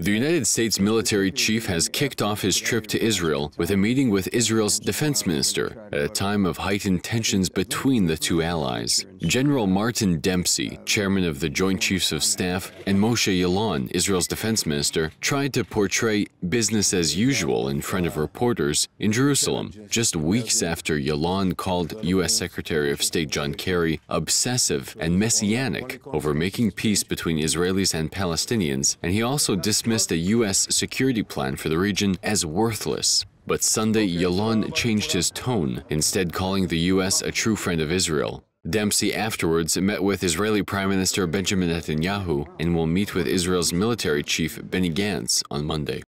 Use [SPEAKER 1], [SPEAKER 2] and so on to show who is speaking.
[SPEAKER 1] The United States military chief has kicked off his trip to Israel with a meeting with Israel's defense minister at a time of heightened tensions between the two allies. General Martin Dempsey, chairman of the Joint Chiefs of Staff, and Moshe Yaalon, Israel's defense minister, tried to portray business as usual in front of reporters in Jerusalem, just weeks after Yaalon called U.S. Secretary of State John Kerry obsessive and messianic over making peace between Israelis and Palestinians, and he also dismissed a U.S. security plan for the region as worthless. But Sunday, Yaalon changed his tone, instead calling the U.S. a true friend of Israel. Dempsey afterwards met with Israeli Prime Minister Benjamin Netanyahu and will meet with Israel's military chief Benny Gantz on Monday.